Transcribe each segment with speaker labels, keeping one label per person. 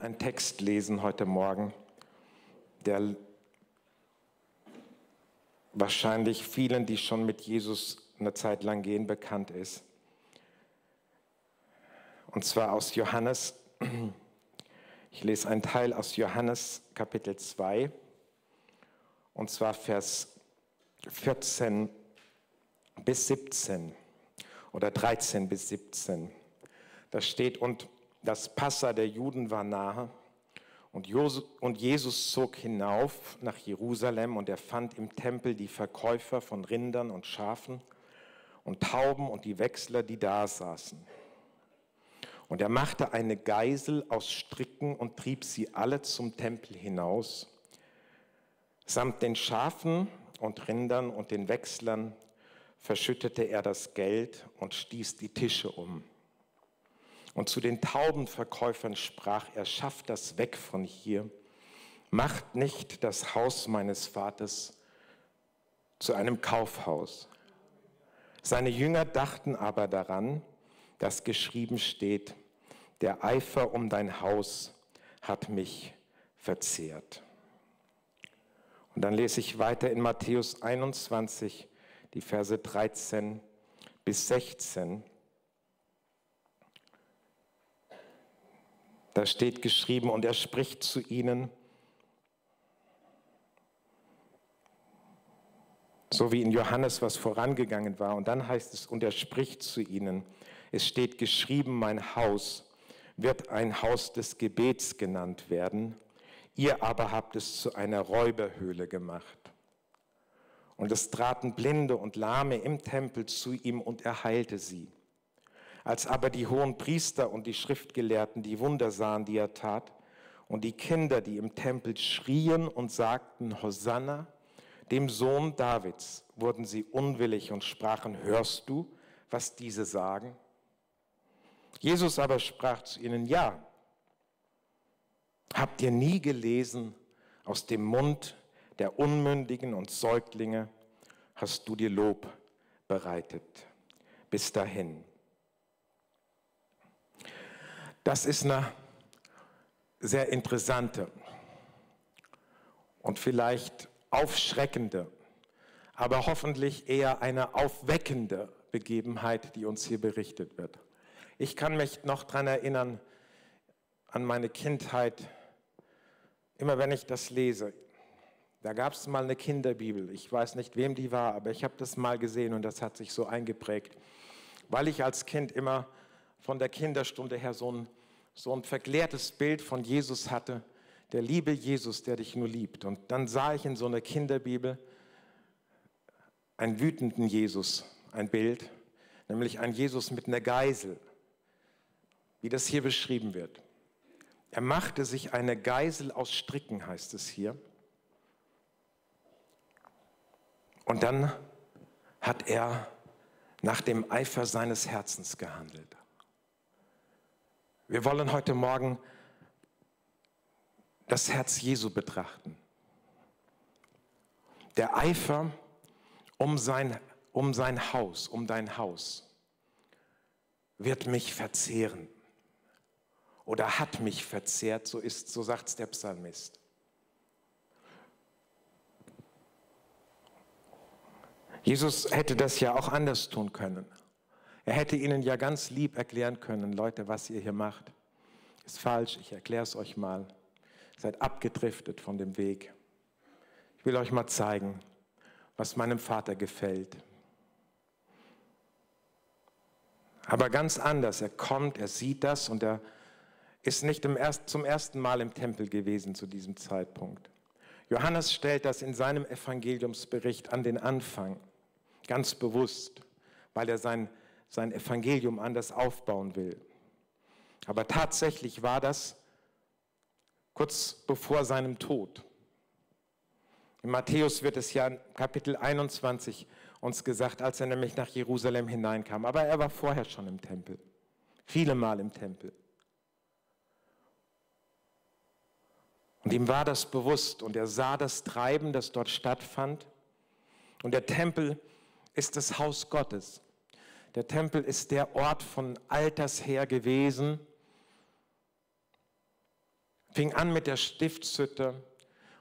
Speaker 1: einen Text lesen heute Morgen, der wahrscheinlich vielen, die schon mit Jesus eine Zeit lang gehen, bekannt ist. Und zwar aus Johannes. Ich lese einen Teil aus Johannes Kapitel 2, und zwar Vers 14 bis 17 oder 13 bis 17. Da steht, und das Passa der Juden war nahe. Und Jesus zog hinauf nach Jerusalem und er fand im Tempel die Verkäufer von Rindern und Schafen und Tauben und die Wechsler, die da saßen. Und er machte eine Geisel aus Stricken und trieb sie alle zum Tempel hinaus, samt den Schafen und Rindern und den Wechslern verschüttete er das Geld und stieß die Tische um. Und zu den Taubenverkäufern sprach er, schafft das weg von hier, macht nicht das Haus meines Vaters zu einem Kaufhaus. Seine Jünger dachten aber daran, dass geschrieben steht, der Eifer um dein Haus hat mich verzehrt. Und dann lese ich weiter in Matthäus 21, die Verse 13 bis 16. Da steht geschrieben, und er spricht zu ihnen, so wie in Johannes was vorangegangen war. Und dann heißt es, und er spricht zu ihnen, es steht geschrieben, mein Haus wird ein Haus des Gebets genannt werden, ihr aber habt es zu einer Räuberhöhle gemacht. Und es traten Blinde und Lahme im Tempel zu ihm und er heilte sie. Als aber die hohen Priester und die Schriftgelehrten die Wunder sahen, die er tat, und die Kinder, die im Tempel schrien und sagten, Hosanna, dem Sohn Davids, wurden sie unwillig und sprachen, hörst du, was diese sagen? Jesus aber sprach zu ihnen, ja, habt ihr nie gelesen, aus dem Mund der Unmündigen und Säuglinge hast du dir Lob bereitet. Bis dahin. Das ist eine sehr interessante und vielleicht aufschreckende, aber hoffentlich eher eine aufweckende Begebenheit, die uns hier berichtet wird. Ich kann mich noch daran erinnern, an meine Kindheit, immer wenn ich das lese. Da gab es mal eine Kinderbibel. Ich weiß nicht, wem die war, aber ich habe das mal gesehen und das hat sich so eingeprägt, weil ich als Kind immer von der Kinderstunde her so ein, so ein verklärtes Bild von Jesus hatte, der liebe Jesus, der dich nur liebt. Und dann sah ich in so einer Kinderbibel einen wütenden Jesus, ein Bild, nämlich ein Jesus mit einer Geisel, wie das hier beschrieben wird. Er machte sich eine Geisel aus Stricken, heißt es hier. Und dann hat er nach dem Eifer seines Herzens gehandelt. Wir wollen heute Morgen das Herz Jesu betrachten. Der Eifer um sein, um sein Haus, um dein Haus, wird mich verzehren oder hat mich verzehrt, so ist, so sagt der Psalmist. Jesus hätte das ja auch anders tun können. Er hätte ihnen ja ganz lieb erklären können, Leute, was ihr hier macht, ist falsch, ich erkläre es euch mal. Seid abgedriftet von dem Weg. Ich will euch mal zeigen, was meinem Vater gefällt. Aber ganz anders, er kommt, er sieht das und er ist nicht erst, zum ersten Mal im Tempel gewesen zu diesem Zeitpunkt. Johannes stellt das in seinem Evangeliumsbericht an den Anfang, ganz bewusst, weil er sein, sein Evangelium anders aufbauen will. Aber tatsächlich war das kurz bevor seinem Tod. In Matthäus wird es ja in Kapitel 21 uns gesagt, als er nämlich nach Jerusalem hineinkam. Aber er war vorher schon im Tempel, viele Mal im Tempel. Und ihm war das bewusst und er sah das Treiben, das dort stattfand. Und der Tempel ist das Haus Gottes. Der Tempel ist der Ort von alters her gewesen, fing an mit der Stiftshütte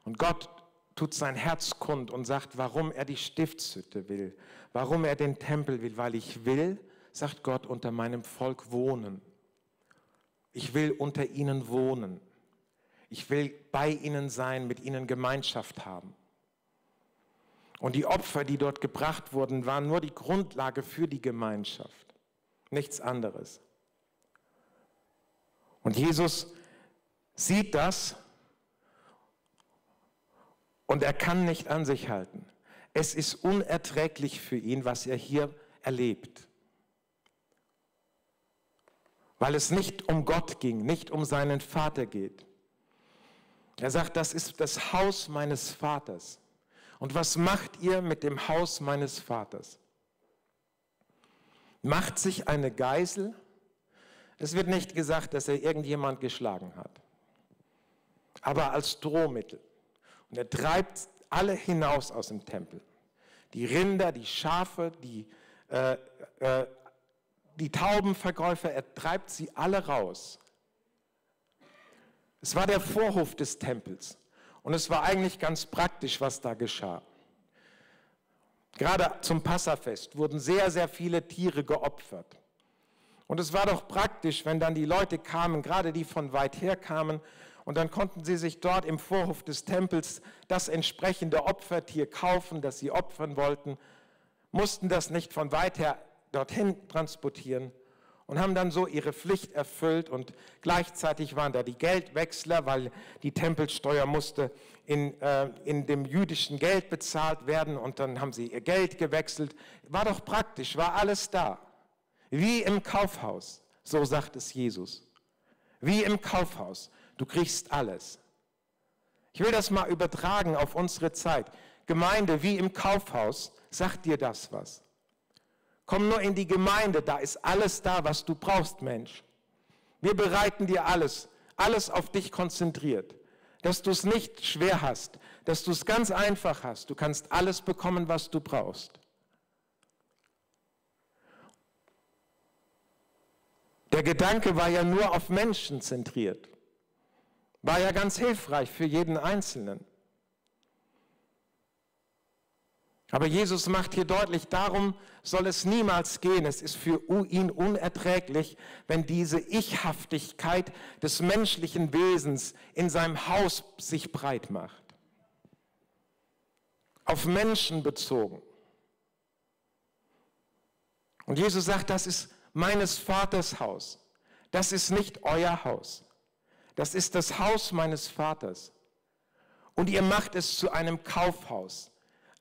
Speaker 1: und Gott tut sein Herz kund und sagt, warum er die Stiftshütte will, warum er den Tempel will, weil ich will, sagt Gott, unter meinem Volk wohnen. Ich will unter ihnen wohnen. Ich will bei ihnen sein, mit ihnen Gemeinschaft haben. Und die Opfer, die dort gebracht wurden, waren nur die Grundlage für die Gemeinschaft, nichts anderes. Und Jesus sieht das und er kann nicht an sich halten. Es ist unerträglich für ihn, was er hier erlebt. Weil es nicht um Gott ging, nicht um seinen Vater geht. Er sagt, das ist das Haus meines Vaters. Und was macht ihr mit dem Haus meines Vaters? Macht sich eine Geisel? Es wird nicht gesagt, dass er irgendjemand geschlagen hat, aber als Drohmittel. Und er treibt alle hinaus aus dem Tempel. Die Rinder, die Schafe, die, äh, äh, die Taubenverkäufer, er treibt sie alle raus. Es war der Vorhof des Tempels und es war eigentlich ganz praktisch, was da geschah. Gerade zum Passafest wurden sehr, sehr viele Tiere geopfert. Und es war doch praktisch, wenn dann die Leute kamen, gerade die von weit her kamen, und dann konnten sie sich dort im Vorhof des Tempels das entsprechende Opfertier kaufen, das sie opfern wollten, mussten das nicht von weit her dorthin transportieren und haben dann so ihre Pflicht erfüllt und gleichzeitig waren da die Geldwechsler, weil die Tempelsteuer musste in, äh, in dem jüdischen Geld bezahlt werden und dann haben sie ihr Geld gewechselt. War doch praktisch, war alles da. Wie im Kaufhaus, so sagt es Jesus. Wie im Kaufhaus. Du kriegst alles. Ich will das mal übertragen auf unsere Zeit. Gemeinde wie im Kaufhaus, sagt dir das was? Komm nur in die Gemeinde, da ist alles da, was du brauchst, Mensch. Wir bereiten dir alles, alles auf dich konzentriert, dass du es nicht schwer hast, dass du es ganz einfach hast. Du kannst alles bekommen, was du brauchst. Der Gedanke war ja nur auf Menschen zentriert. War ja ganz hilfreich für jeden Einzelnen. Aber Jesus macht hier deutlich, darum soll es niemals gehen. Es ist für ihn unerträglich, wenn diese Ichhaftigkeit des menschlichen Wesens in seinem Haus sich breit macht. Auf Menschen bezogen. Und Jesus sagt, das ist meines Vaters Haus. Das ist nicht euer Haus. Das ist das Haus meines Vaters. Und ihr macht es zu einem Kaufhaus.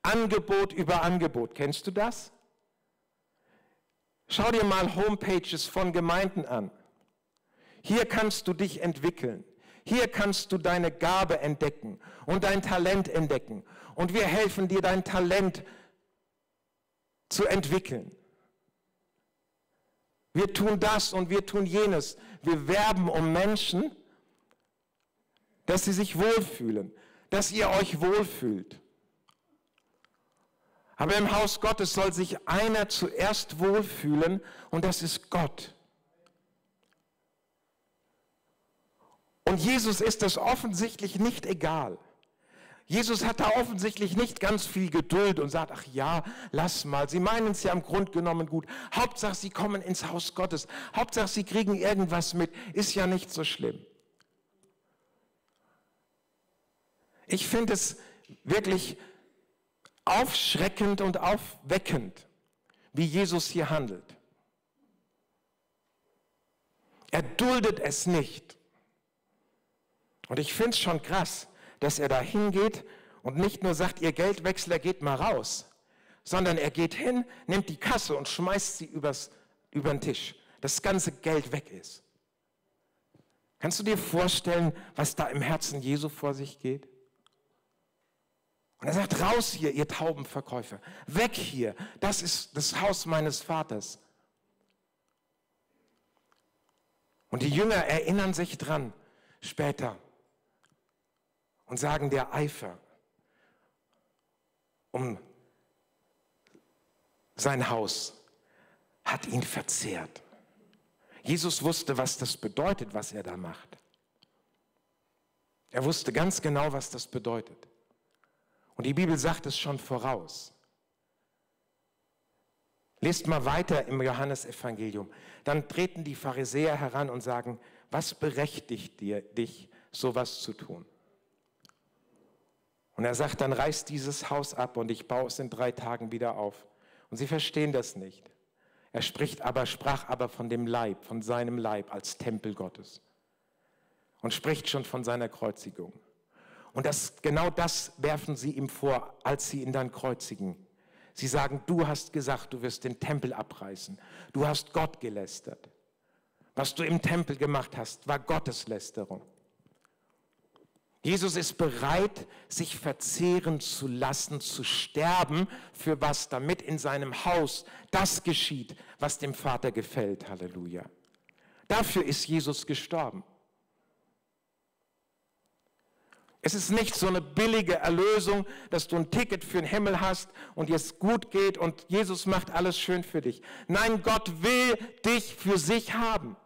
Speaker 1: Angebot über Angebot. Kennst du das? Schau dir mal Homepages von Gemeinden an. Hier kannst du dich entwickeln. Hier kannst du deine Gabe entdecken und dein Talent entdecken. Und wir helfen dir, dein Talent zu entwickeln. Wir tun das und wir tun jenes. Wir werben um Menschen, dass sie sich wohlfühlen, dass ihr euch wohlfühlt. Aber im Haus Gottes soll sich einer zuerst wohlfühlen und das ist Gott. Und Jesus ist das offensichtlich nicht egal. Jesus hat da offensichtlich nicht ganz viel Geduld und sagt, ach ja, lass mal, Sie meinen es ja im Grunde genommen gut. Hauptsache, Sie kommen ins Haus Gottes. Hauptsache, Sie kriegen irgendwas mit. Ist ja nicht so schlimm. Ich finde es wirklich aufschreckend und aufweckend, wie Jesus hier handelt. Er duldet es nicht. Und ich finde es schon krass, dass er da hingeht und nicht nur sagt, ihr Geldwechsler geht mal raus, sondern er geht hin, nimmt die Kasse und schmeißt sie übers, über den Tisch, dass das ganze Geld weg ist. Kannst du dir vorstellen, was da im Herzen Jesu vor sich geht? Und er sagt, raus hier, ihr Taubenverkäufer, weg hier, das ist das Haus meines Vaters. Und die Jünger erinnern sich dran später und sagen, der Eifer um sein Haus hat ihn verzehrt. Jesus wusste, was das bedeutet, was er da macht. Er wusste ganz genau, was das bedeutet. Und die Bibel sagt es schon voraus. Lest mal weiter im Johannesevangelium. Dann treten die Pharisäer heran und sagen, was berechtigt dir, dich, sowas zu tun? Und er sagt, dann reiß dieses Haus ab und ich baue es in drei Tagen wieder auf. Und sie verstehen das nicht. Er spricht aber, sprach aber von dem Leib, von seinem Leib als Tempel Gottes. Und spricht schon von seiner Kreuzigung. Und das, genau das werfen sie ihm vor, als sie ihn dann kreuzigen. Sie sagen, du hast gesagt, du wirst den Tempel abreißen. Du hast Gott gelästert. Was du im Tempel gemacht hast, war Gotteslästerung. Jesus ist bereit, sich verzehren zu lassen, zu sterben, für was, damit in seinem Haus das geschieht, was dem Vater gefällt. Halleluja. Dafür ist Jesus gestorben. Es ist nicht so eine billige Erlösung, dass du ein Ticket für den Himmel hast und es gut geht und Jesus macht alles schön für dich. Nein, Gott will dich für sich haben.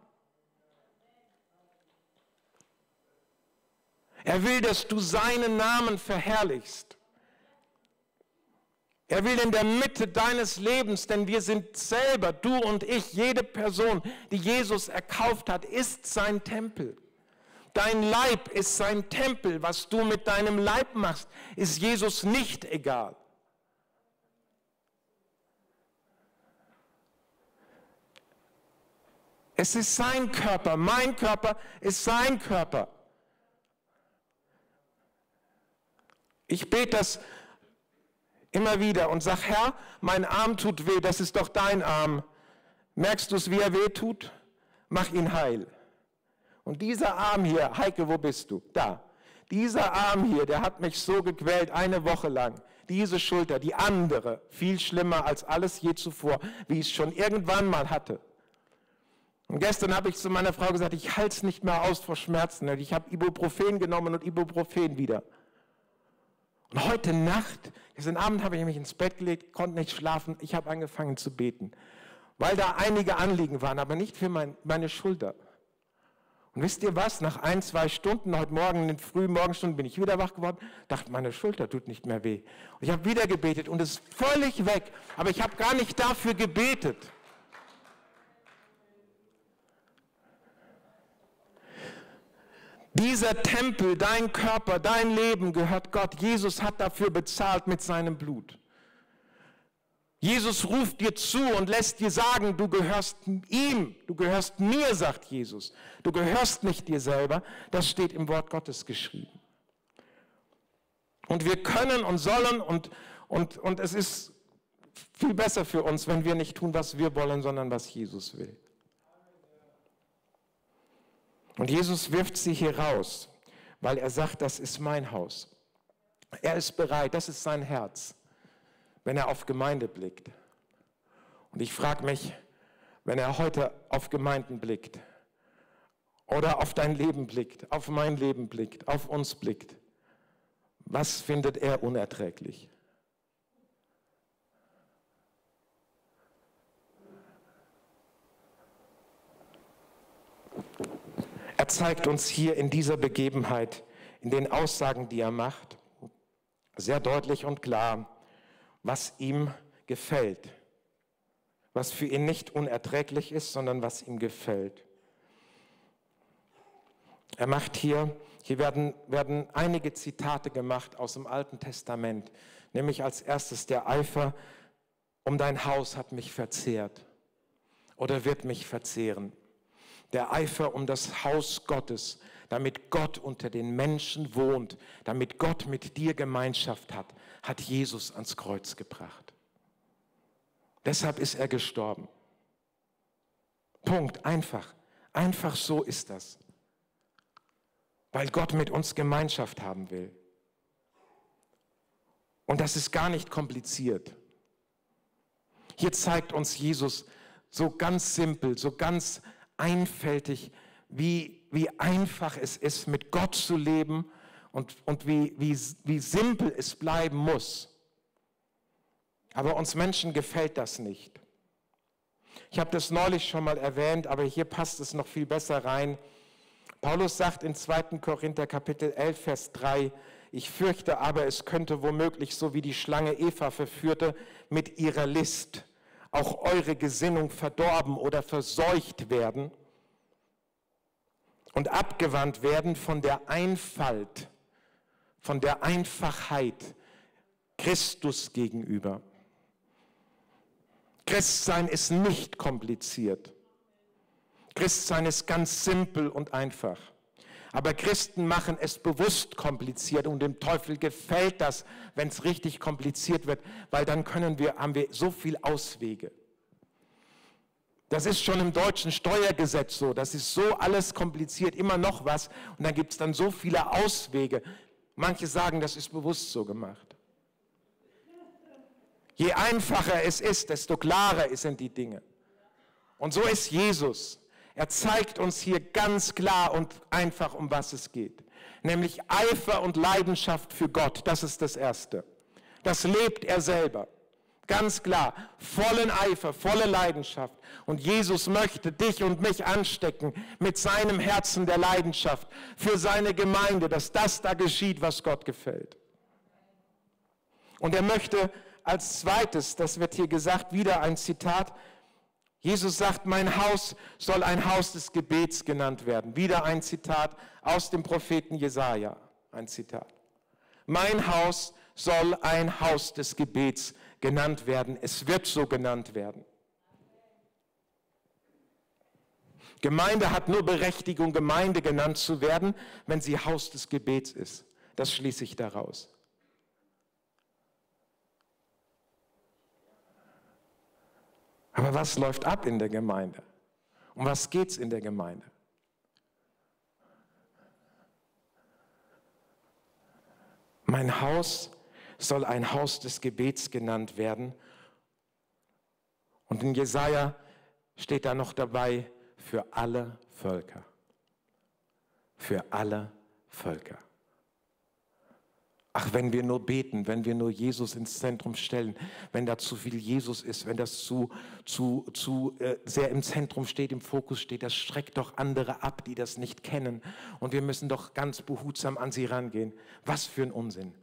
Speaker 1: Er will, dass du seinen Namen verherrlichst. Er will in der Mitte deines Lebens, denn wir sind selber, du und ich, jede Person, die Jesus erkauft hat, ist sein Tempel. Dein Leib ist sein Tempel. Was du mit deinem Leib machst, ist Jesus nicht egal. Es ist sein Körper, mein Körper ist sein Körper. Ich bete das immer wieder und sage, Herr, mein Arm tut weh, das ist doch dein Arm. Merkst du es, wie er weh tut? Mach ihn heil. Und dieser Arm hier, Heike, wo bist du? Da. Dieser Arm hier, der hat mich so gequält, eine Woche lang. Diese Schulter, die andere, viel schlimmer als alles je zuvor, wie ich es schon irgendwann mal hatte. Und gestern habe ich zu meiner Frau gesagt, ich halte es nicht mehr aus vor Schmerzen. Ich habe Ibuprofen genommen und Ibuprofen wieder. Und heute Nacht, gestern Abend habe ich mich ins Bett gelegt, konnte nicht schlafen. Ich habe angefangen zu beten, weil da einige Anliegen waren, aber nicht für mein, meine Schulter. Und wisst ihr was? Nach ein, zwei Stunden, heute Morgen in den frühen Morgenstunden bin ich wieder wach geworden, dachte, meine Schulter tut nicht mehr weh. Und ich habe wieder gebetet und es ist völlig weg. Aber ich habe gar nicht dafür gebetet. Dieser Tempel, dein Körper, dein Leben gehört Gott. Jesus hat dafür bezahlt mit seinem Blut. Jesus ruft dir zu und lässt dir sagen, du gehörst ihm, du gehörst mir, sagt Jesus. Du gehörst nicht dir selber. Das steht im Wort Gottes geschrieben. Und wir können und sollen und, und, und es ist viel besser für uns, wenn wir nicht tun, was wir wollen, sondern was Jesus will. Und Jesus wirft sie hier raus, weil er sagt, das ist mein Haus. Er ist bereit, das ist sein Herz, wenn er auf Gemeinde blickt. Und ich frage mich, wenn er heute auf Gemeinden blickt oder auf dein Leben blickt, auf mein Leben blickt, auf uns blickt, was findet er unerträglich? Er zeigt uns hier in dieser Begebenheit, in den Aussagen, die er macht, sehr deutlich und klar, was ihm gefällt, was für ihn nicht unerträglich ist, sondern was ihm gefällt. Er macht hier, hier werden, werden einige Zitate gemacht aus dem Alten Testament, nämlich als erstes der Eifer um dein Haus hat mich verzehrt oder wird mich verzehren der Eifer um das Haus Gottes, damit Gott unter den Menschen wohnt, damit Gott mit dir Gemeinschaft hat, hat Jesus ans Kreuz gebracht. Deshalb ist er gestorben. Punkt, einfach. Einfach so ist das. Weil Gott mit uns Gemeinschaft haben will. Und das ist gar nicht kompliziert. Hier zeigt uns Jesus so ganz simpel, so ganz einfältig, wie, wie einfach es ist, mit Gott zu leben und, und wie, wie, wie simpel es bleiben muss. Aber uns Menschen gefällt das nicht. Ich habe das neulich schon mal erwähnt, aber hier passt es noch viel besser rein. Paulus sagt in 2. Korinther Kapitel 11, Vers 3, ich fürchte aber, es könnte womöglich, so wie die Schlange Eva verführte, mit ihrer List auch eure Gesinnung verdorben oder verseucht werden und abgewandt werden von der Einfalt, von der Einfachheit Christus gegenüber. Christsein ist nicht kompliziert. Christsein ist ganz simpel und einfach. Aber Christen machen es bewusst kompliziert und dem Teufel gefällt das, wenn es richtig kompliziert wird, weil dann können wir, haben wir so viele Auswege. Das ist schon im deutschen Steuergesetz so. Das ist so alles kompliziert, immer noch was. Und dann gibt es dann so viele Auswege. Manche sagen, das ist bewusst so gemacht. Je einfacher es ist, desto klarer sind die Dinge. Und so ist Jesus. Er zeigt uns hier ganz klar und einfach, um was es geht. Nämlich Eifer und Leidenschaft für Gott. Das ist das Erste. Das lebt er selber. Ganz klar, vollen Eifer, volle Leidenschaft. Und Jesus möchte dich und mich anstecken mit seinem Herzen der Leidenschaft für seine Gemeinde, dass das da geschieht, was Gott gefällt. Und er möchte als zweites, das wird hier gesagt, wieder ein Zitat, Jesus sagt, mein Haus soll ein Haus des Gebets genannt werden. Wieder ein Zitat aus dem Propheten Jesaja. Ein Zitat. Mein Haus soll ein Haus des Gebets genannt werden. Es wird so genannt werden. Gemeinde hat nur Berechtigung, Gemeinde genannt zu werden, wenn sie Haus des Gebets ist. Das schließe ich daraus. Aber was läuft ab in der Gemeinde? Um was geht es in der Gemeinde? Mein Haus soll ein Haus des Gebets genannt werden. Und in Jesaja steht da noch dabei, für alle Völker. Für alle Völker. Ach, wenn wir nur beten, wenn wir nur Jesus ins Zentrum stellen, wenn da zu viel Jesus ist, wenn das zu, zu, zu äh, sehr im Zentrum steht, im Fokus steht, das schreckt doch andere ab, die das nicht kennen. Und wir müssen doch ganz behutsam an sie rangehen. Was für ein Unsinn.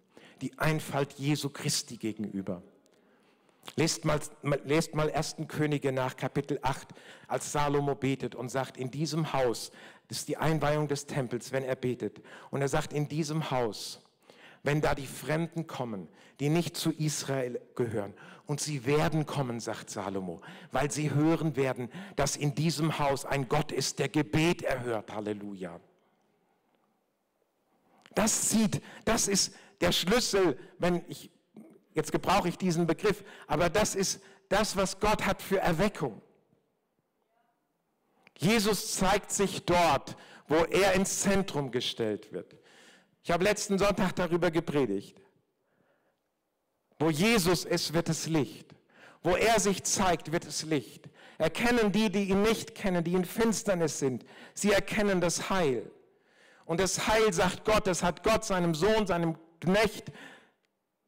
Speaker 1: Die Einfalt Jesu Christi gegenüber. Lest mal, lest mal 1. Könige nach Kapitel 8, als Salomo betet und sagt, in diesem Haus, das ist die Einweihung des Tempels, wenn er betet. Und er sagt, in diesem Haus, wenn da die Fremden kommen, die nicht zu Israel gehören. Und sie werden kommen, sagt Salomo, weil sie hören werden, dass in diesem Haus ein Gott ist, der Gebet erhört. Halleluja. Das sieht, das ist der Schlüssel, wenn ich, jetzt gebrauche ich diesen Begriff, aber das ist das, was Gott hat für Erweckung. Jesus zeigt sich dort, wo er ins Zentrum gestellt wird. Ich habe letzten Sonntag darüber gepredigt. Wo Jesus ist, wird es Licht. Wo er sich zeigt, wird es Licht. Erkennen die, die ihn nicht kennen, die in Finsternis sind. Sie erkennen das Heil. Und das Heil, sagt Gott, das hat Gott seinem Sohn, seinem Knecht,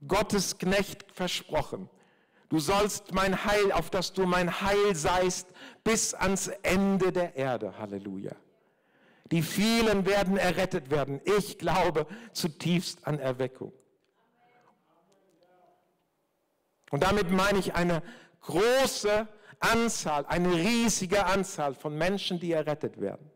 Speaker 1: Gottes Knecht versprochen. Du sollst mein Heil, auf dass du mein Heil seist, bis ans Ende der Erde. Halleluja. Die vielen werden errettet werden. Ich glaube zutiefst an Erweckung. Und damit meine ich eine große Anzahl, eine riesige Anzahl von Menschen, die errettet werden.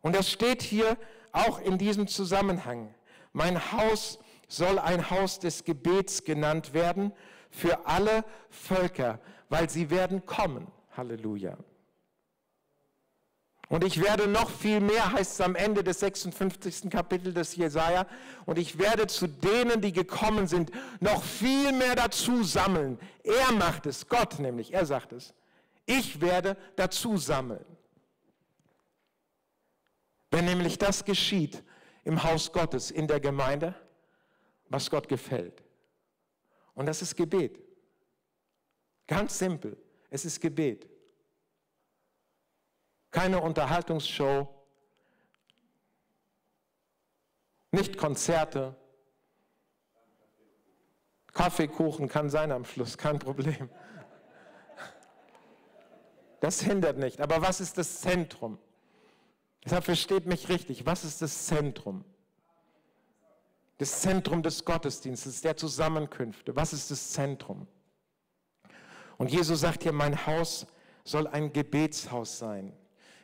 Speaker 1: Und das steht hier auch in diesem Zusammenhang. Mein Haus soll ein Haus des Gebets genannt werden für alle Völker, weil sie werden kommen. Halleluja. Und ich werde noch viel mehr, heißt es am Ende des 56. Kapitels des Jesaja, und ich werde zu denen, die gekommen sind, noch viel mehr dazu sammeln. Er macht es, Gott nämlich, er sagt es. Ich werde dazu sammeln. Wenn nämlich das geschieht im Haus Gottes, in der Gemeinde, was Gott gefällt. Und das ist Gebet. Ganz simpel. Es ist Gebet keine Unterhaltungsshow, nicht Konzerte. Kaffeekuchen kann sein am Schluss, kein Problem. Das hindert nicht. Aber was ist das Zentrum? Deshalb versteht mich richtig, was ist das Zentrum? Das Zentrum des Gottesdienstes, der Zusammenkünfte. Was ist das Zentrum? Und Jesus sagt hier, mein Haus soll ein Gebetshaus sein.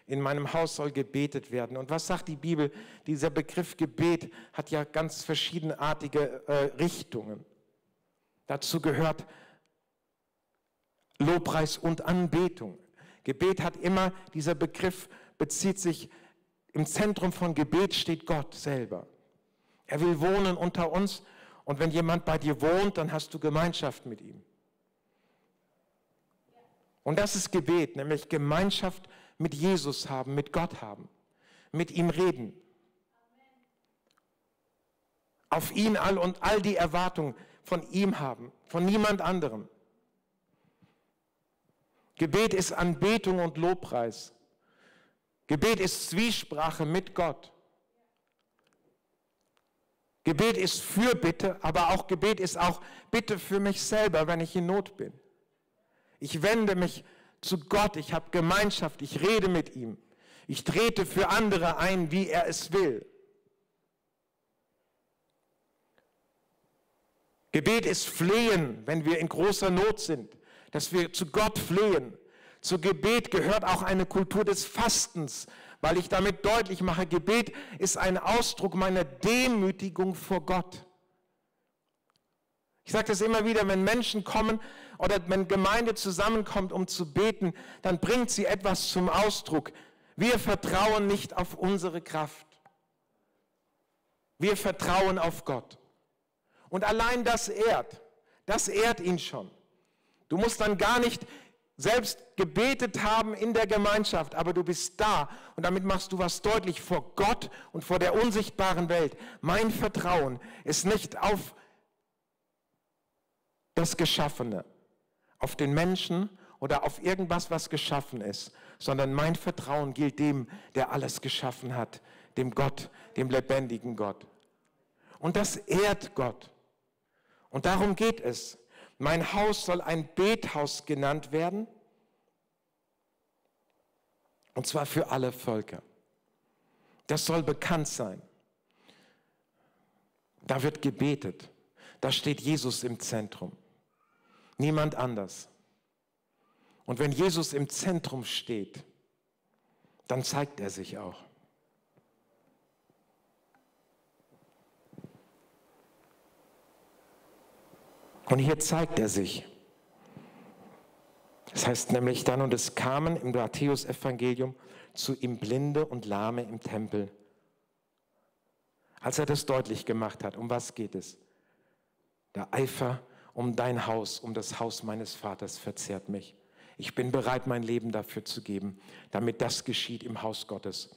Speaker 1: In meinem Haus soll gebetet werden. Und was sagt die Bibel? Dieser Begriff Gebet hat ja ganz verschiedenartige äh, Richtungen. Dazu gehört Lobpreis und Anbetung. Gebet hat immer, dieser Begriff bezieht sich im Zentrum von Gebet steht Gott selber. Er will wohnen unter uns und wenn jemand bei dir wohnt, dann hast du Gemeinschaft mit ihm. Und das ist Gebet, nämlich Gemeinschaft mit Jesus haben, mit Gott haben, mit ihm reden. Auf ihn all und all die Erwartungen von ihm haben, von niemand anderem. Gebet ist Anbetung und Lobpreis. Gebet ist Zwiesprache mit Gott. Gebet ist Fürbitte, aber auch Gebet ist auch Bitte für mich selber, wenn ich in Not bin. Ich wende mich zu Gott, ich habe Gemeinschaft, ich rede mit ihm. Ich trete für andere ein, wie er es will. Gebet ist Flehen, wenn wir in großer Not sind, dass wir zu Gott flehen. Zu Gebet gehört auch eine Kultur des Fastens, weil ich damit deutlich mache, Gebet ist ein Ausdruck meiner Demütigung vor Gott. Ich sage das immer wieder, wenn Menschen kommen oder wenn Gemeinde zusammenkommt, um zu beten, dann bringt sie etwas zum Ausdruck. Wir vertrauen nicht auf unsere Kraft. Wir vertrauen auf Gott. Und allein das ehrt, das ehrt ihn schon. Du musst dann gar nicht selbst gebetet haben in der Gemeinschaft, aber du bist da und damit machst du was deutlich vor Gott und vor der unsichtbaren Welt. Mein Vertrauen ist nicht auf das Geschaffene, auf den Menschen oder auf irgendwas, was geschaffen ist, sondern mein Vertrauen gilt dem, der alles geschaffen hat, dem Gott, dem lebendigen Gott. Und das ehrt Gott. Und darum geht es. Mein Haus soll ein Bethaus genannt werden, und zwar für alle Völker. Das soll bekannt sein. Da wird gebetet. Da steht Jesus im Zentrum. Niemand anders. Und wenn Jesus im Zentrum steht, dann zeigt er sich auch. Und hier zeigt er sich. Das heißt nämlich dann, und es kamen im Matthäus-Evangelium zu ihm Blinde und Lahme im Tempel. Als er das deutlich gemacht hat, um was geht es? Der Eifer um dein Haus, um das Haus meines Vaters verzehrt mich. Ich bin bereit, mein Leben dafür zu geben, damit das geschieht im Haus Gottes,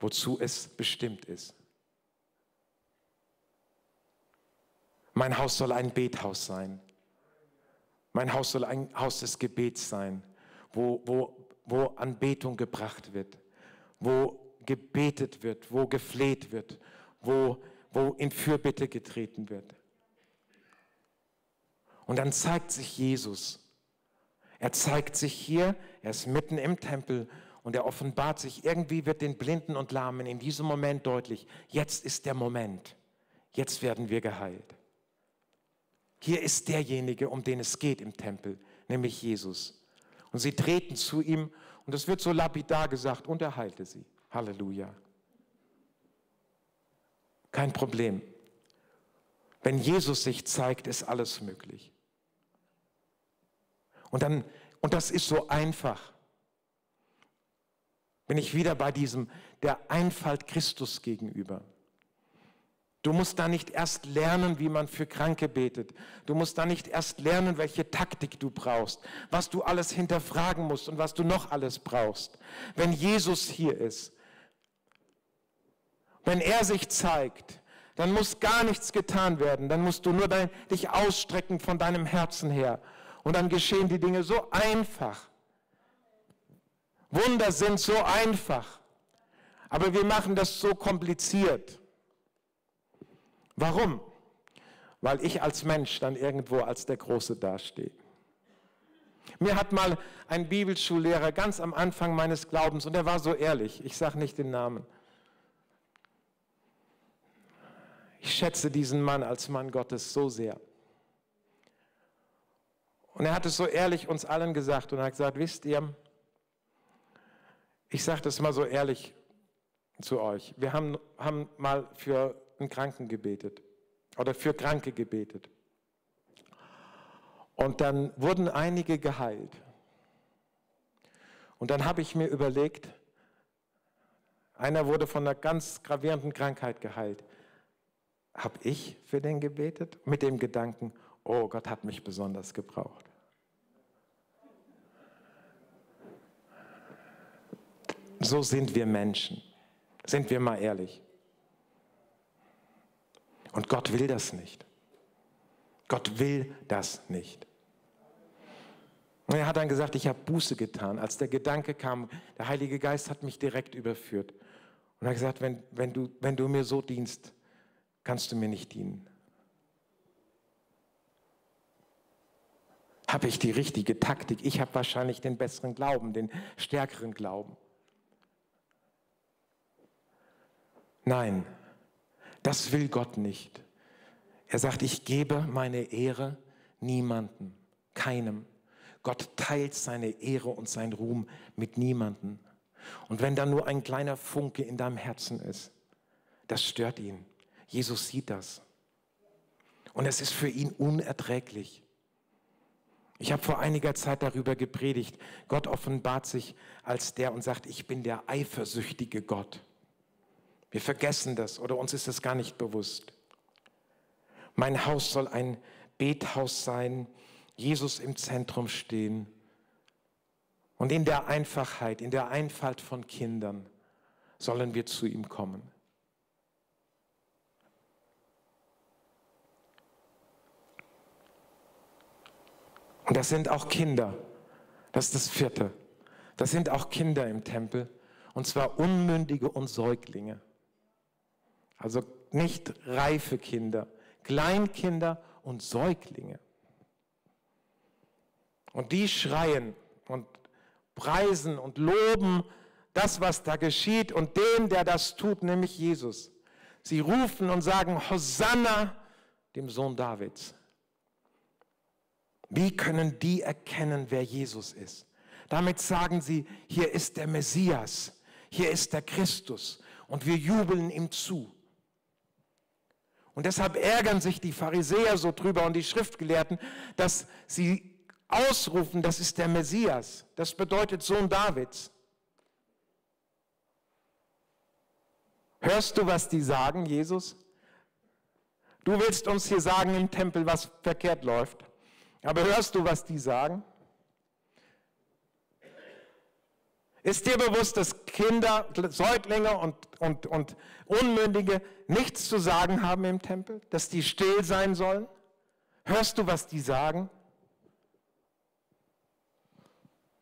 Speaker 1: wozu es bestimmt ist. Mein Haus soll ein Bethaus sein. Mein Haus soll ein Haus des Gebets sein, wo, wo, wo Anbetung gebracht wird, wo gebetet wird, wo gefleht wird, wo, wo in Fürbitte getreten wird. Und dann zeigt sich Jesus. Er zeigt sich hier, er ist mitten im Tempel und er offenbart sich. Irgendwie wird den Blinden und Lahmen in diesem Moment deutlich, jetzt ist der Moment, jetzt werden wir geheilt. Hier ist derjenige, um den es geht im Tempel, nämlich Jesus. Und sie treten zu ihm und es wird so lapidar gesagt und er heilte sie. Halleluja. Kein Problem. Wenn Jesus sich zeigt, ist alles möglich. Und, dann, und das ist so einfach. Bin ich wieder bei diesem, der Einfalt Christus gegenüber. Du musst da nicht erst lernen, wie man für Kranke betet. Du musst da nicht erst lernen, welche Taktik du brauchst, was du alles hinterfragen musst und was du noch alles brauchst. Wenn Jesus hier ist, wenn er sich zeigt, dann muss gar nichts getan werden. Dann musst du nur dein, dich ausstrecken von deinem Herzen her und dann geschehen die Dinge so einfach. Wunder sind so einfach. Aber wir machen das so kompliziert. Warum? Weil ich als Mensch dann irgendwo als der Große dastehe. Mir hat mal ein Bibelschullehrer ganz am Anfang meines Glaubens, und er war so ehrlich, ich sage nicht den Namen, ich schätze diesen Mann als Mann Gottes so sehr. Und er hat es so ehrlich uns allen gesagt und er hat gesagt, wisst ihr, ich sage das mal so ehrlich zu euch, wir haben, haben mal für einen Kranken gebetet oder für Kranke gebetet. Und dann wurden einige geheilt. Und dann habe ich mir überlegt, einer wurde von einer ganz gravierenden Krankheit geheilt. Habe ich für den gebetet? Mit dem Gedanken, oh, Gott hat mich besonders gebraucht. So sind wir Menschen. Sind wir mal ehrlich. Und Gott will das nicht. Gott will das nicht. Und er hat dann gesagt, ich habe Buße getan. Als der Gedanke kam, der Heilige Geist hat mich direkt überführt. Und er hat gesagt, wenn, wenn, du, wenn du mir so dienst, kannst du mir nicht dienen. Habe ich die richtige Taktik? Ich habe wahrscheinlich den besseren Glauben, den stärkeren Glauben. Nein, das will Gott nicht. Er sagt, ich gebe meine Ehre niemanden, keinem. Gott teilt seine Ehre und seinen Ruhm mit niemanden. Und wenn da nur ein kleiner Funke in deinem Herzen ist, das stört ihn. Jesus sieht das. Und es ist für ihn unerträglich. Ich habe vor einiger Zeit darüber gepredigt. Gott offenbart sich als der und sagt, ich bin der eifersüchtige Gott. Wir vergessen das oder uns ist das gar nicht bewusst. Mein Haus soll ein Bethaus sein, Jesus im Zentrum stehen und in der Einfachheit, in der Einfalt von Kindern sollen wir zu ihm kommen. Und das sind auch Kinder. Das ist das vierte. Das sind auch Kinder im Tempel. Und zwar Unmündige und Säuglinge. Also nicht reife Kinder, Kleinkinder und Säuglinge. Und die schreien und preisen und loben das, was da geschieht und den, der das tut, nämlich Jesus. Sie rufen und sagen, Hosanna dem Sohn Davids. Wie können die erkennen, wer Jesus ist? Damit sagen sie, hier ist der Messias, hier ist der Christus und wir jubeln ihm zu. Und deshalb ärgern sich die Pharisäer so drüber und die Schriftgelehrten, dass sie ausrufen, das ist der Messias. Das bedeutet Sohn Davids. Hörst du, was die sagen, Jesus? Du willst uns hier sagen im Tempel, was verkehrt läuft. Aber hörst du, was die sagen? Ist dir bewusst, dass Kinder, Säuglinge und, und, und Unmündige nichts zu sagen haben im Tempel? Dass die still sein sollen? Hörst du, was die sagen?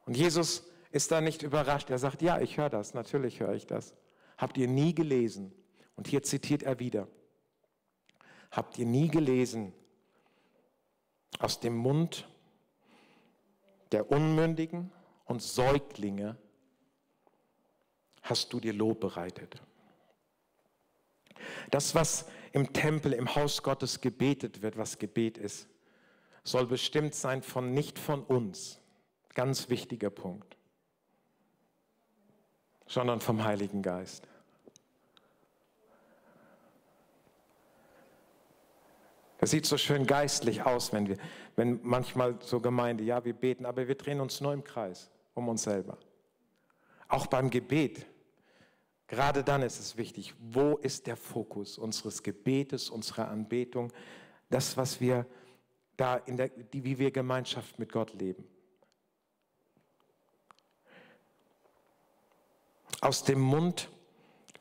Speaker 1: Und Jesus ist da nicht überrascht. Er sagt, ja, ich höre das, natürlich höre ich das. Habt ihr nie gelesen? Und hier zitiert er wieder. Habt ihr nie gelesen aus dem Mund der Unmündigen und Säuglinge hast du dir Lob bereitet. Das, was im Tempel, im Haus Gottes gebetet wird, was Gebet ist, soll bestimmt sein von nicht von uns, ganz wichtiger Punkt, sondern vom Heiligen Geist. Das sieht so schön geistlich aus, wenn wir, wenn manchmal so Gemeinde, ja, wir beten, aber wir drehen uns nur im Kreis um uns selber. Auch beim Gebet Gerade dann ist es wichtig, wo ist der Fokus unseres Gebetes, unserer Anbetung, das, was wir da in der, die, wie wir Gemeinschaft mit Gott leben. Aus dem Mund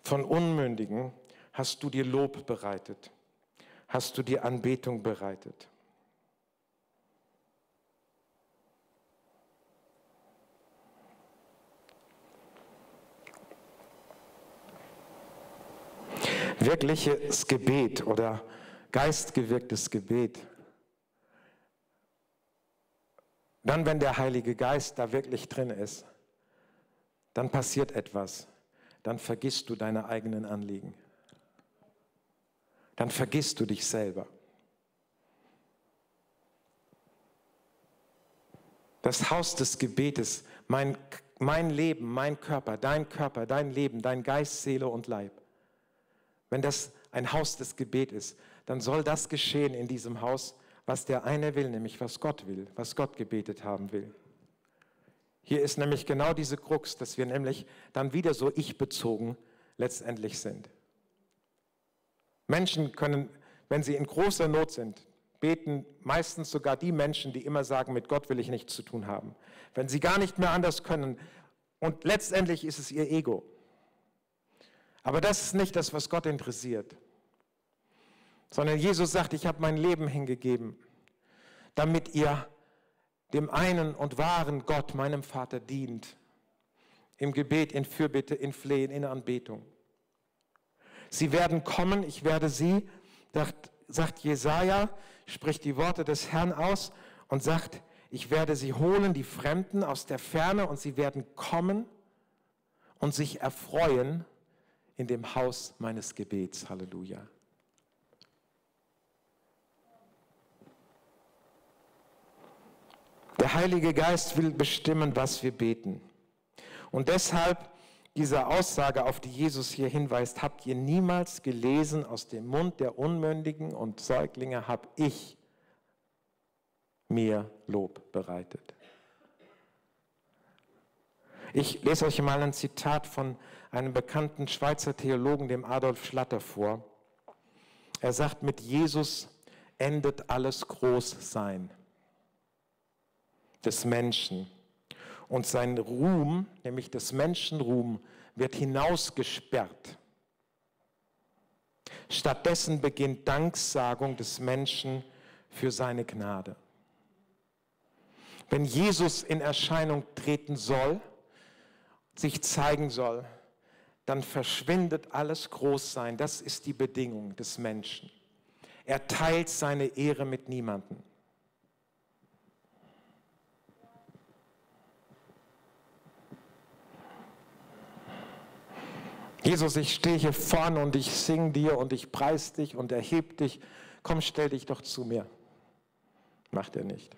Speaker 1: von Unmündigen hast du dir Lob bereitet, hast du dir Anbetung bereitet. Wirkliches Gebet oder geistgewirktes Gebet dann, wenn der Heilige Geist da wirklich drin ist, dann passiert etwas. Dann vergisst du deine eigenen Anliegen. Dann vergisst du dich selber. Das Haus des Gebetes, mein, mein Leben, mein Körper, dein Körper, dein Leben, dein Geist, Seele und Leib. Wenn das ein Haus des Gebetes ist, dann soll das geschehen in diesem Haus, was der eine will, nämlich was Gott will, was Gott gebetet haben will. Hier ist nämlich genau diese Krux, dass wir nämlich dann wieder so ich-bezogen letztendlich sind. Menschen können, wenn sie in großer Not sind, beten meistens sogar die Menschen, die immer sagen, mit Gott will ich nichts zu tun haben. Wenn sie gar nicht mehr anders können. Und letztendlich ist es ihr Ego. Aber das ist nicht das, was Gott interessiert. Sondern Jesus sagt, ich habe mein Leben hingegeben, damit ihr dem einen und wahren Gott, meinem Vater, dient. Im Gebet, in Fürbitte, in Flehen, in Anbetung. Sie werden kommen, ich werde sie, sagt Jesaja, spricht die Worte des Herrn aus und sagt, ich werde sie holen, die Fremden aus der Ferne, und sie werden kommen und sich erfreuen in dem Haus meines Gebets. Halleluja. Der Heilige Geist will bestimmen, was wir beten. Und deshalb diese Aussage, auf die Jesus hier hinweist, habt ihr niemals gelesen, aus dem Mund der Unmündigen und Säuglinge habe ich mir Lob bereitet. Ich lese euch mal ein Zitat von einem bekannten Schweizer Theologen, dem Adolf Schlatter, vor. Er sagt, mit Jesus endet alles Großsein des Menschen. Und sein Ruhm, nämlich des Menschenruhm, wird hinausgesperrt. Stattdessen beginnt Danksagung des Menschen für seine Gnade. Wenn Jesus in Erscheinung treten soll, sich zeigen soll, dann verschwindet alles Großsein. Das ist die Bedingung des Menschen. Er teilt seine Ehre mit niemandem. Jesus, ich stehe hier vorne und ich sing dir und ich preis dich und erheb dich. Komm, stell dich doch zu mir. Macht er nicht.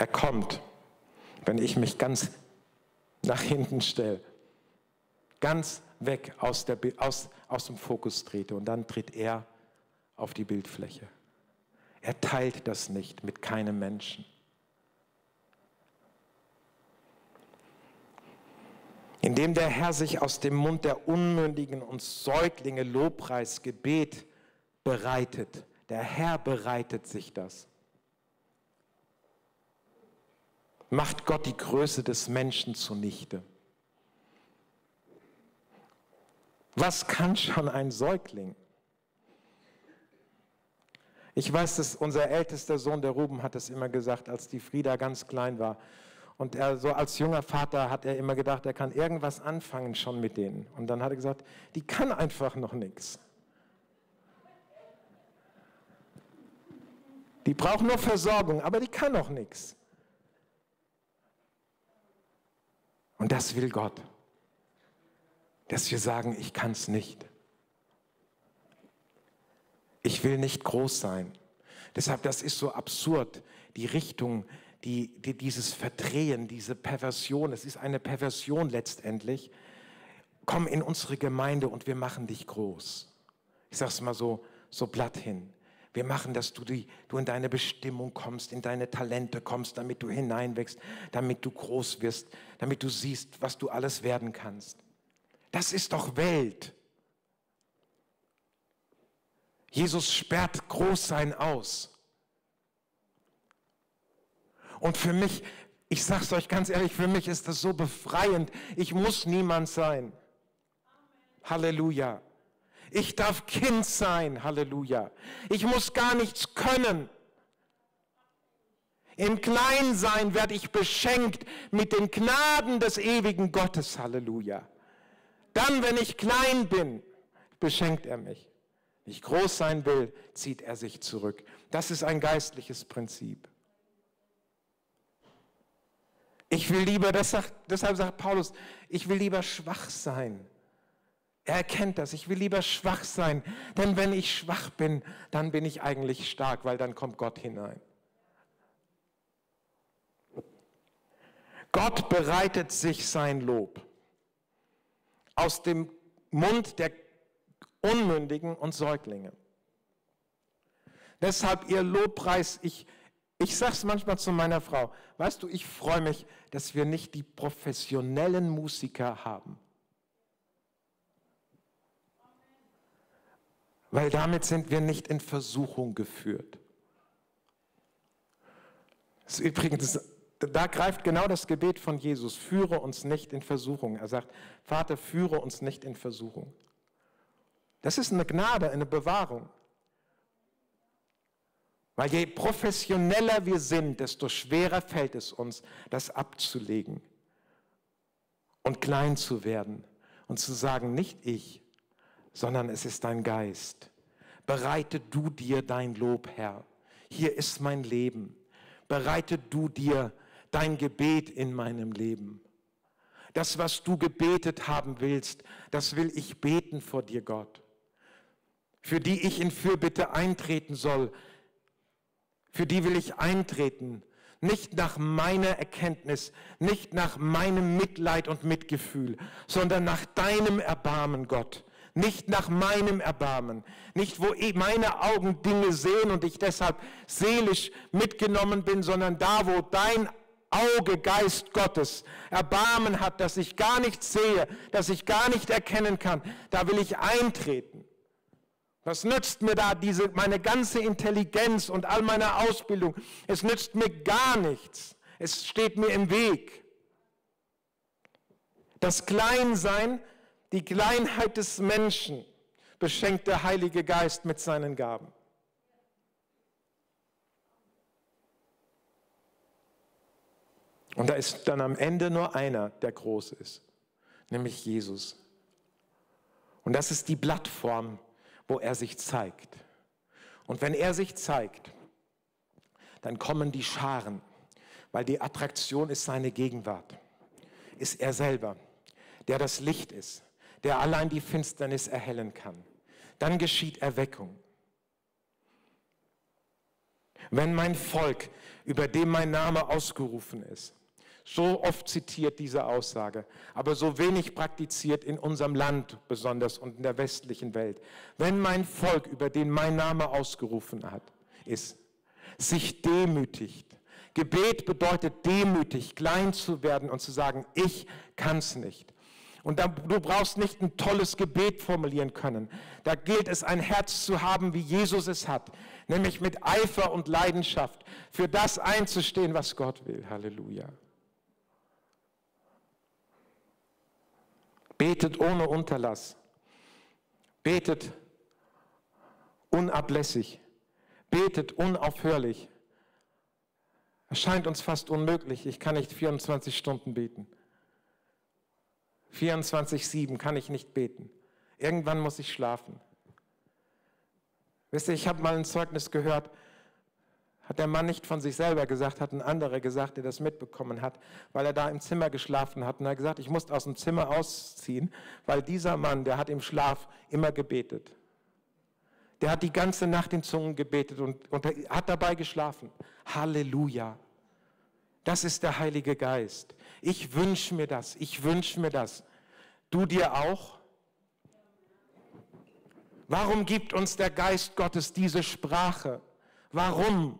Speaker 1: Er kommt, wenn ich mich ganz nach hinten stelle, ganz weg aus, der, aus, aus dem Fokus trete und dann tritt er auf die Bildfläche. Er teilt das nicht mit keinem Menschen. indem der Herr sich aus dem Mund der Unmündigen und Säuglinge Lobpreis, Gebet bereitet. Der Herr bereitet sich das. Macht Gott die Größe des Menschen zunichte. Was kann schon ein Säugling? Ich weiß, dass unser ältester Sohn, der Ruben, hat es immer gesagt, als die Frieda ganz klein war. Und er, so als junger Vater hat er immer gedacht, er kann irgendwas anfangen schon mit denen. Und dann hat er gesagt, die kann einfach noch nichts. Die braucht nur Versorgung, aber die kann noch nichts. Und das will Gott, dass wir sagen, ich kann es nicht. Ich will nicht groß sein. Deshalb, das ist so absurd, die Richtung, die, die, dieses Verdrehen, diese Perversion, es ist eine Perversion letztendlich. Komm in unsere Gemeinde und wir machen dich groß. Ich sage es mal so, so platt hin. Wir machen, dass du, die, du in deine Bestimmung kommst, in deine Talente kommst, damit du hineinwächst, damit du groß wirst, damit du siehst, was du alles werden kannst. Das ist doch Welt. Jesus sperrt Großsein aus. Und für mich, ich sage es euch ganz ehrlich, für mich ist das so befreiend. Ich muss niemand sein. Halleluja. Ich darf Kind sein. Halleluja. Ich muss gar nichts können. Im Kleinsein werde ich beschenkt mit den Gnaden des ewigen Gottes. Halleluja. Dann, wenn ich klein bin, beschenkt er mich. ich groß sein will, zieht er sich zurück. Das ist ein geistliches Prinzip. Ich will lieber, das sagt, deshalb sagt Paulus, ich will lieber schwach sein. Er erkennt das, ich will lieber schwach sein, denn wenn ich schwach bin, dann bin ich eigentlich stark, weil dann kommt Gott hinein. Gott bereitet sich sein Lob aus dem Mund der Unmündigen und Säuglinge. Deshalb ihr Lobpreis, ich, ich sage es manchmal zu meiner Frau, weißt du, ich freue mich, dass wir nicht die professionellen Musiker haben. Weil damit sind wir nicht in Versuchung geführt. Das ist übrigens, da greift genau das Gebet von Jesus, führe uns nicht in Versuchung. Er sagt, Vater, führe uns nicht in Versuchung. Das ist eine Gnade, eine Bewahrung. Weil je professioneller wir sind, desto schwerer fällt es uns, das abzulegen und klein zu werden und zu sagen, nicht ich, sondern es ist dein Geist. Bereite du dir dein Lob, Herr. Hier ist mein Leben. Bereite du dir dein Gebet in meinem Leben. Das, was du gebetet haben willst, das will ich beten vor dir, Gott. Für die ich in Fürbitte eintreten soll, für die will ich eintreten. Nicht nach meiner Erkenntnis, nicht nach meinem Mitleid und Mitgefühl, sondern nach deinem Erbarmen, Gott. Nicht nach meinem Erbarmen, nicht wo meine Augen Dinge sehen und ich deshalb seelisch mitgenommen bin, sondern da, wo dein Auge, Geist Gottes, Erbarmen hat, dass ich gar nichts sehe, dass ich gar nicht erkennen kann, da will ich eintreten. Was nützt mir da diese, meine ganze Intelligenz und all meine Ausbildung? Es nützt mir gar nichts. Es steht mir im Weg. Das Kleinsein, die Kleinheit des Menschen beschenkt der Heilige Geist mit seinen Gaben. Und da ist dann am Ende nur einer, der groß ist, nämlich Jesus. Und das ist die Plattform, wo er sich zeigt. Und wenn er sich zeigt, dann kommen die Scharen, weil die Attraktion ist seine Gegenwart, ist er selber, der das Licht ist, der allein die Finsternis erhellen kann. Dann geschieht Erweckung. Wenn mein Volk, über dem mein Name ausgerufen ist, so oft zitiert diese Aussage, aber so wenig praktiziert in unserem Land besonders und in der westlichen Welt. Wenn mein Volk, über den mein Name ausgerufen hat, ist, sich demütigt. Gebet bedeutet demütig, klein zu werden und zu sagen, ich kann es nicht. Und da, du brauchst nicht ein tolles Gebet formulieren können. Da gilt es, ein Herz zu haben, wie Jesus es hat, nämlich mit Eifer und Leidenschaft für das einzustehen, was Gott will. Halleluja. Betet ohne Unterlass. Betet unablässig. Betet unaufhörlich. Es scheint uns fast unmöglich. Ich kann nicht 24 Stunden beten. 24-7 kann ich nicht beten. Irgendwann muss ich schlafen. Wisst ihr, ich habe mal ein Zeugnis gehört, hat der Mann nicht von sich selber gesagt, hat ein anderer gesagt, der das mitbekommen hat, weil er da im Zimmer geschlafen hat. Und er hat gesagt, ich musste aus dem Zimmer ausziehen, weil dieser Mann, der hat im Schlaf immer gebetet. Der hat die ganze Nacht in Zungen gebetet und, und hat dabei geschlafen. Halleluja. Das ist der Heilige Geist. Ich wünsche mir das. Ich wünsche mir das. Du dir auch? Warum gibt uns der Geist Gottes diese Sprache? Warum?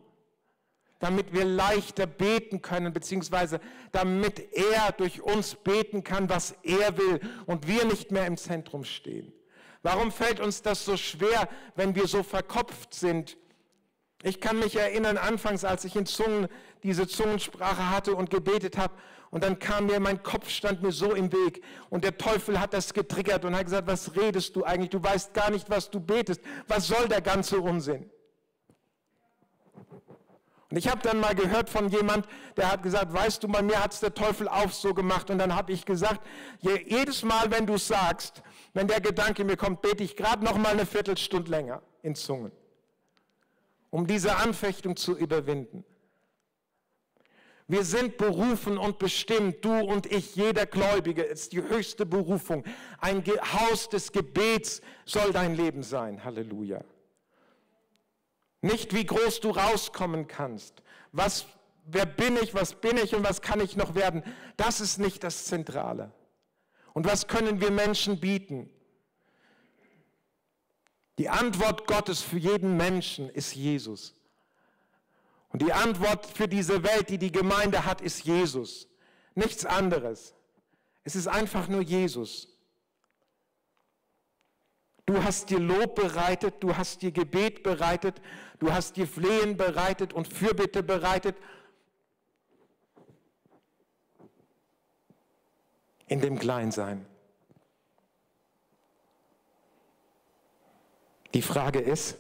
Speaker 1: damit wir leichter beten können, beziehungsweise damit er durch uns beten kann, was er will und wir nicht mehr im Zentrum stehen. Warum fällt uns das so schwer, wenn wir so verkopft sind? Ich kann mich erinnern, anfangs, als ich in Zungen diese Zungensprache hatte und gebetet habe, und dann kam mir, mein Kopf stand mir so im Weg und der Teufel hat das getriggert und hat gesagt, was redest du eigentlich? Du weißt gar nicht, was du betest. Was soll der ganze Unsinn? Und ich habe dann mal gehört von jemand, der hat gesagt, weißt du, bei mir hat es der Teufel auch so gemacht. Und dann habe ich gesagt, jedes Mal, wenn du sagst, wenn der Gedanke mir kommt, bete ich gerade noch mal eine Viertelstunde länger in Zungen, um diese Anfechtung zu überwinden. Wir sind berufen und bestimmt, du und ich, jeder Gläubige, ist die höchste Berufung. Ein Haus des Gebets soll dein Leben sein. Halleluja. Nicht wie groß du rauskommen kannst. Was, wer bin ich, was bin ich und was kann ich noch werden? Das ist nicht das Zentrale. Und was können wir Menschen bieten? Die Antwort Gottes für jeden Menschen ist Jesus. Und die Antwort für diese Welt, die die Gemeinde hat, ist Jesus. Nichts anderes. Es ist einfach nur Jesus. Du hast dir Lob bereitet, du hast dir Gebet bereitet, du hast dir Flehen bereitet und Fürbitte bereitet. In dem Kleinsein. Die Frage ist,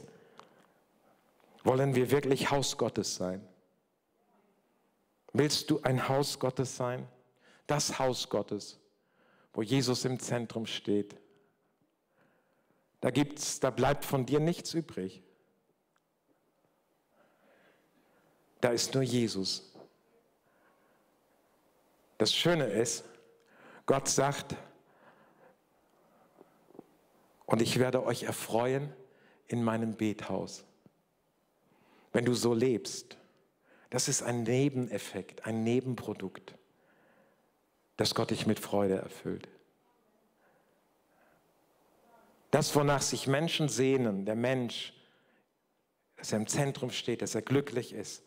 Speaker 1: wollen wir wirklich Haus Gottes sein? Willst du ein Haus Gottes sein? Das Haus Gottes, wo Jesus im Zentrum steht. Da gibt's, da bleibt von dir nichts übrig. Da ist nur Jesus. Das Schöne ist, Gott sagt, und ich werde euch erfreuen in meinem Bethaus wenn du so lebst. Das ist ein Nebeneffekt, ein Nebenprodukt, dass Gott dich mit Freude erfüllt. Das, wonach sich Menschen sehnen, der Mensch, dass er im Zentrum steht, dass er glücklich ist,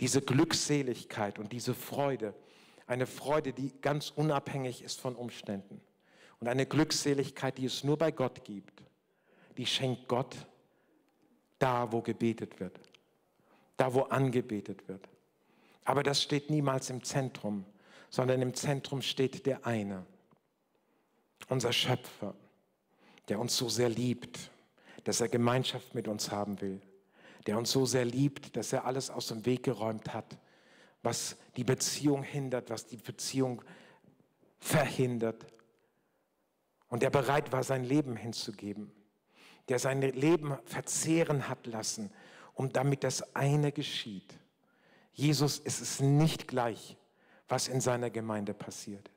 Speaker 1: diese Glückseligkeit und diese Freude, eine Freude, die ganz unabhängig ist von Umständen und eine Glückseligkeit, die es nur bei Gott gibt, die schenkt Gott da, wo gebetet wird da wo angebetet wird. Aber das steht niemals im Zentrum, sondern im Zentrum steht der eine, unser Schöpfer, der uns so sehr liebt, dass er Gemeinschaft mit uns haben will, der uns so sehr liebt, dass er alles aus dem Weg geräumt hat, was die Beziehung hindert, was die Beziehung verhindert und der bereit war, sein Leben hinzugeben, der sein Leben verzehren hat lassen, um damit das eine geschieht. Jesus ist es nicht gleich, was in seiner Gemeinde passiert.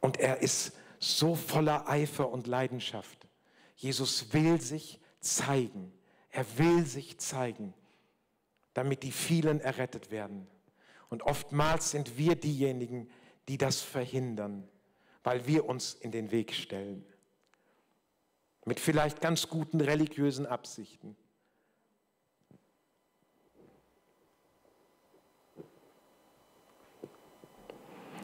Speaker 1: Und er ist so voller Eifer und Leidenschaft. Jesus will sich zeigen. Er will sich zeigen, damit die vielen errettet werden. Und oftmals sind wir diejenigen, die das verhindern, weil wir uns in den Weg stellen mit vielleicht ganz guten religiösen Absichten.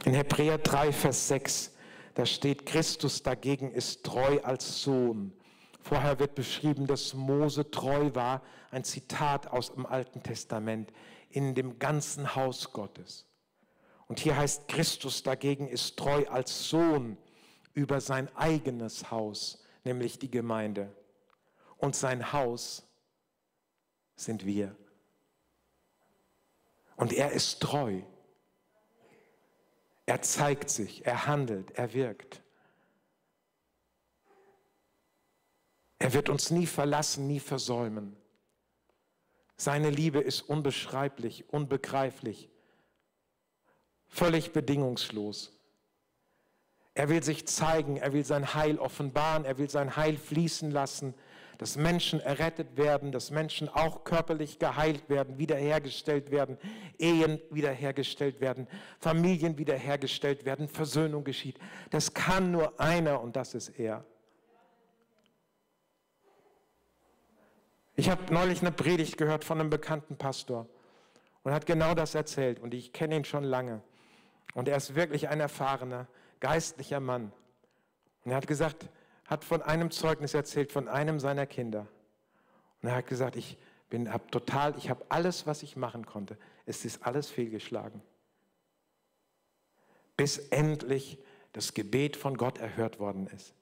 Speaker 1: In Hebräer 3, Vers 6, da steht, Christus dagegen ist treu als Sohn. Vorher wird beschrieben, dass Mose treu war, ein Zitat aus dem Alten Testament, in dem ganzen Haus Gottes. Und hier heißt, Christus dagegen ist treu als Sohn über sein eigenes Haus nämlich die Gemeinde. Und sein Haus sind wir. Und er ist treu. Er zeigt sich, er handelt, er wirkt. Er wird uns nie verlassen, nie versäumen. Seine Liebe ist unbeschreiblich, unbegreiflich, völlig bedingungslos. Er will sich zeigen, er will sein Heil offenbaren, er will sein Heil fließen lassen, dass Menschen errettet werden, dass Menschen auch körperlich geheilt werden, wiederhergestellt werden, Ehen wiederhergestellt werden, Familien wiederhergestellt werden, Versöhnung geschieht. Das kann nur einer und das ist er. Ich habe neulich eine Predigt gehört von einem bekannten Pastor und hat genau das erzählt und ich kenne ihn schon lange und er ist wirklich ein erfahrener geistlicher Mann. Und er hat gesagt, hat von einem Zeugnis erzählt, von einem seiner Kinder. Und er hat gesagt, ich bin hab total, ich habe alles, was ich machen konnte. Es ist alles fehlgeschlagen. Bis endlich das Gebet von Gott erhört worden ist.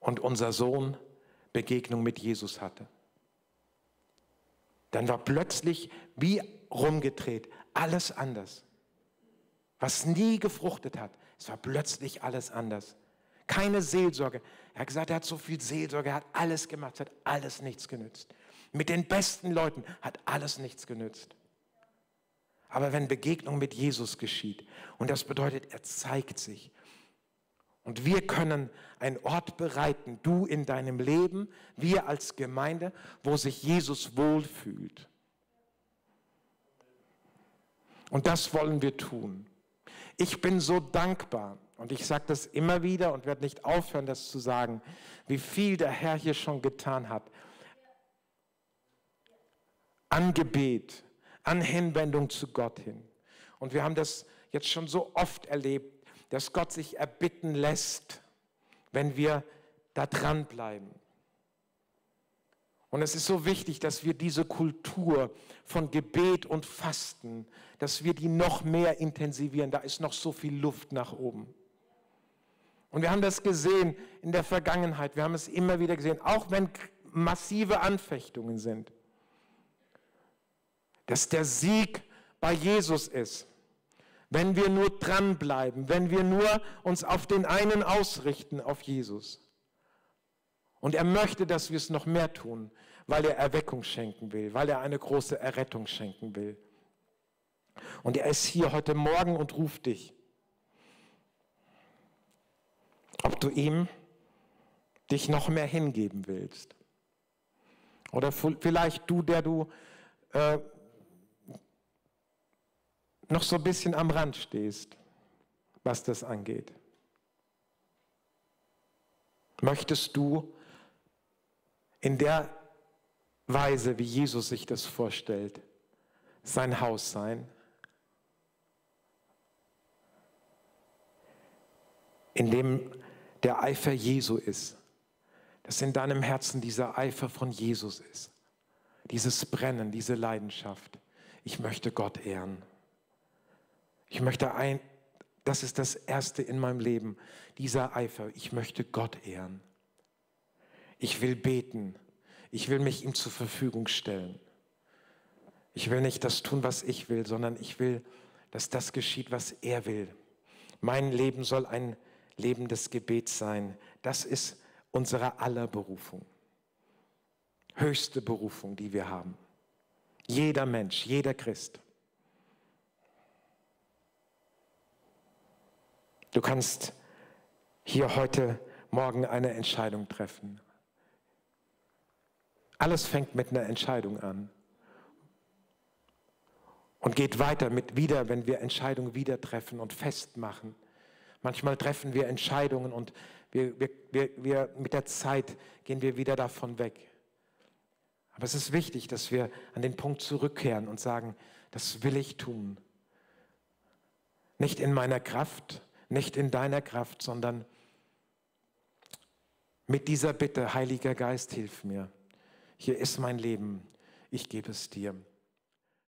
Speaker 1: Und unser Sohn Begegnung mit Jesus hatte. dann war plötzlich wie rumgedreht alles anders. Was nie gefruchtet hat, es war plötzlich alles anders. Keine Seelsorge. Er hat gesagt, er hat so viel Seelsorge, er hat alles gemacht, es hat alles nichts genützt. Mit den besten Leuten hat alles nichts genützt. Aber wenn Begegnung mit Jesus geschieht, und das bedeutet, er zeigt sich, und wir können einen Ort bereiten, du in deinem Leben, wir als Gemeinde, wo sich Jesus wohlfühlt. Und das wollen wir tun. Ich bin so dankbar, und ich sage das immer wieder und werde nicht aufhören, das zu sagen, wie viel der Herr hier schon getan hat. An Gebet, an Hinwendung zu Gott hin. Und wir haben das jetzt schon so oft erlebt, dass Gott sich erbitten lässt, wenn wir da dranbleiben. Und es ist so wichtig, dass wir diese Kultur von Gebet und Fasten, dass wir die noch mehr intensivieren. Da ist noch so viel Luft nach oben. Und wir haben das gesehen in der Vergangenheit. Wir haben es immer wieder gesehen, auch wenn massive Anfechtungen sind, dass der Sieg bei Jesus ist wenn wir nur dranbleiben, wenn wir nur uns auf den einen ausrichten, auf Jesus. Und er möchte, dass wir es noch mehr tun, weil er Erweckung schenken will, weil er eine große Errettung schenken will. Und er ist hier heute Morgen und ruft dich. Ob du ihm dich noch mehr hingeben willst. Oder vielleicht du, der du äh, noch so ein bisschen am Rand stehst, was das angeht. Möchtest du in der Weise, wie Jesus sich das vorstellt, sein Haus sein? In dem der Eifer Jesu ist, dass in deinem Herzen dieser Eifer von Jesus ist, dieses Brennen, diese Leidenschaft. Ich möchte Gott ehren. Ich möchte ein, das ist das Erste in meinem Leben, dieser Eifer. Ich möchte Gott ehren. Ich will beten. Ich will mich ihm zur Verfügung stellen. Ich will nicht das tun, was ich will, sondern ich will, dass das geschieht, was er will. Mein Leben soll ein Leben des Gebets sein. Das ist unsere aller Berufung. Höchste Berufung, die wir haben. Jeder Mensch, jeder Christ. Du kannst hier heute Morgen eine Entscheidung treffen. Alles fängt mit einer Entscheidung an und geht weiter mit wieder, wenn wir Entscheidungen wieder treffen und festmachen. Manchmal treffen wir Entscheidungen und wir, wir, wir, wir, mit der Zeit gehen wir wieder davon weg. Aber es ist wichtig, dass wir an den Punkt zurückkehren und sagen, das will ich tun. Nicht in meiner Kraft, nicht in deiner Kraft, sondern mit dieser Bitte, Heiliger Geist, hilf mir. Hier ist mein Leben, ich gebe es dir.